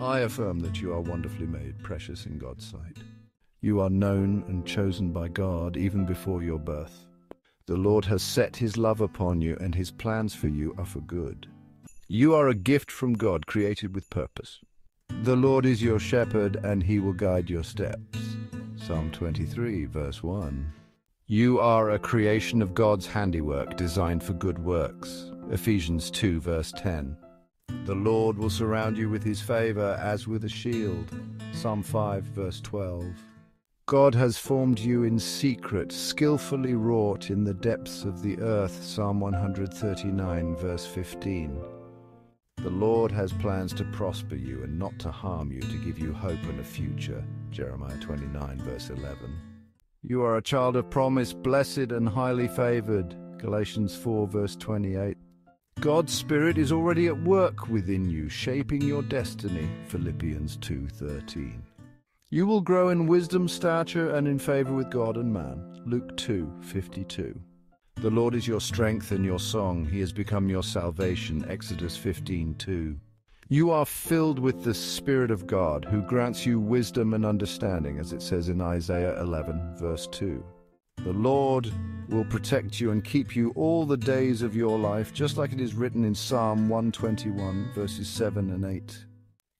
I affirm that you are wonderfully made, precious in God's sight. You are known and chosen by God even before your birth. The Lord has set his love upon you, and his plans for you are for good. You are a gift from God, created with purpose. The Lord is your shepherd, and he will guide your steps. Psalm 23, verse 1. You are a creation of God's handiwork, designed for good works. Ephesians 2, verse 10. The Lord will surround you with his favor as with a shield. Psalm 5, verse 12. God has formed you in secret, skillfully wrought in the depths of the earth. Psalm 139, verse 15. The Lord has plans to prosper you and not to harm you, to give you hope and a future. Jeremiah 29, verse 11. You are a child of promise, blessed and highly favored. Galatians 4, verse 28. God's Spirit is already at work within you, shaping your destiny. Philippians 2:13. You will grow in wisdom, stature, and in favor with God and man. Luke 2:52. The Lord is your strength and your song. He has become your salvation. Exodus 15:2. You are filled with the Spirit of God, who grants you wisdom and understanding, as it says in Isaiah 11, verse 2. The Lord will protect you and keep you all the days of your life, just like it is written in Psalm 121, verses 7 and 8.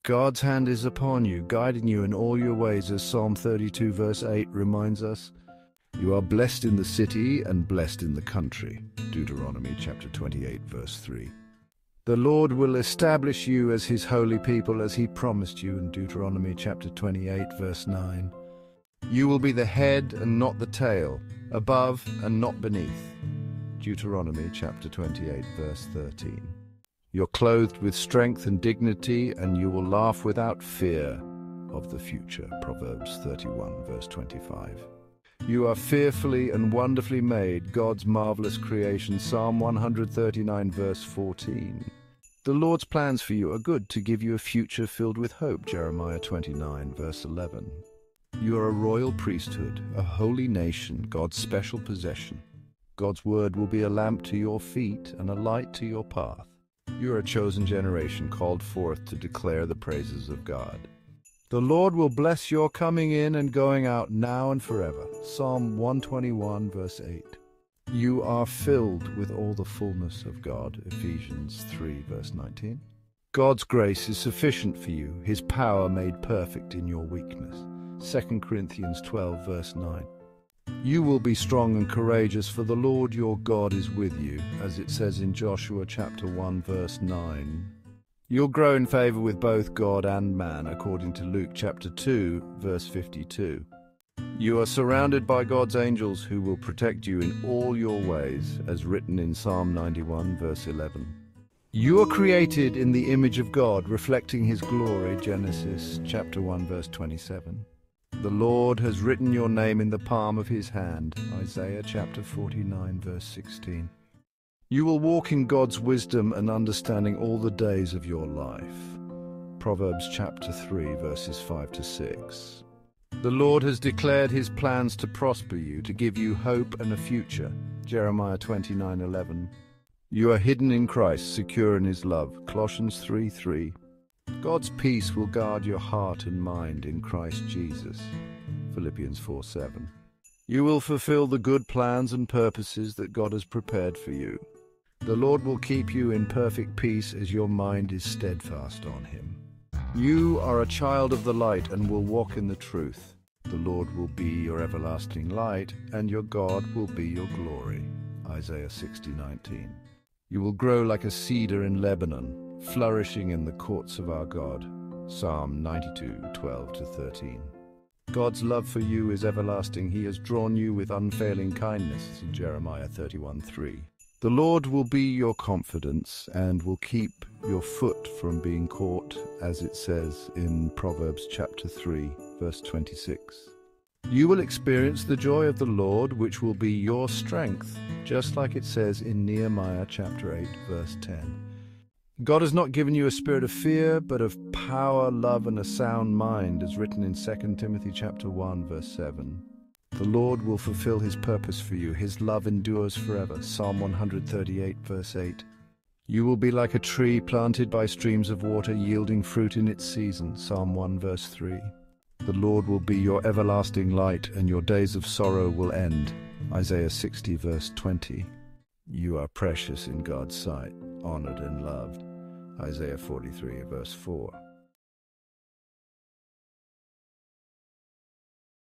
God's hand is upon you, guiding you in all your ways, as Psalm 32, verse 8 reminds us. You are blessed in the city and blessed in the country. Deuteronomy chapter 28, verse 3. The Lord will establish you as his holy people as he promised you in Deuteronomy chapter 28 verse 9. You will be the head and not the tail, above and not beneath. Deuteronomy chapter 28 verse 13. You're clothed with strength and dignity and you will laugh without fear of the future. Proverbs 31 verse 25. You are fearfully and wonderfully made, God's marvelous creation. Psalm 139, verse 14. The Lord's plans for you are good to give you a future filled with hope. Jeremiah 29, verse 11. You are a royal priesthood, a holy nation, God's special possession. God's word will be a lamp to your feet and a light to your path. You are a chosen generation called forth to declare the praises of God. The Lord will bless your coming in and going out now and forever. Psalm 121, verse 8. You are filled with all the fullness of God. Ephesians 3, verse 19. God's grace is sufficient for you, his power made perfect in your weakness. 2 Corinthians 12, verse 9. You will be strong and courageous, for the Lord your God is with you, as it says in Joshua chapter 1, verse 9. You'll grow in favor with both God and man, according to Luke chapter 2, verse 52. You are surrounded by God's angels who will protect you in all your ways, as written in Psalm 91, verse 11. You are created in the image of God, reflecting his glory, Genesis chapter 1, verse 27. The Lord has written your name in the palm of his hand, Isaiah chapter 49, verse 16. You will walk in God's wisdom and understanding all the days of your life. Proverbs chapter 3, verses 5 to 6. The Lord has declared his plans to prosper you, to give you hope and a future. Jeremiah 29:11. You are hidden in Christ, secure in his love. Colossians 3:3. God's peace will guard your heart and mind in Christ Jesus. Philippians 4:7. You will fulfill the good plans and purposes that God has prepared for you. The Lord will keep you in perfect peace as your mind is steadfast on him. You are a child of the light and will walk in the truth. The Lord will be your everlasting light, and your God will be your glory. Isaiah 60:19. You will grow like a cedar in Lebanon, flourishing in the courts of our God. Psalm 92:12 to 13. God's love for you is everlasting. He has drawn you with unfailing kindness. Jeremiah 31:3. The Lord will be your confidence and will keep your foot from being caught, as it says in Proverbs chapter 3, verse 26. You will experience the joy of the Lord, which will be your strength, just like it says in Nehemiah chapter 8, verse 10. God has not given you a spirit of fear, but of power, love, and a sound mind, as written in 2 Timothy chapter 1, verse 7. The Lord will fulfill his purpose for you. His love endures forever. Psalm 138, verse 8. You will be like a tree planted by streams of water, yielding fruit in its season. Psalm 1, verse 3. The Lord will be your everlasting light, and your days of sorrow will end. Isaiah 60, verse 20. You are precious in God's sight, honored and loved. Isaiah 43, verse 4.